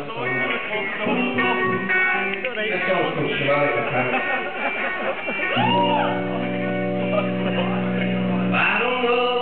I don't know.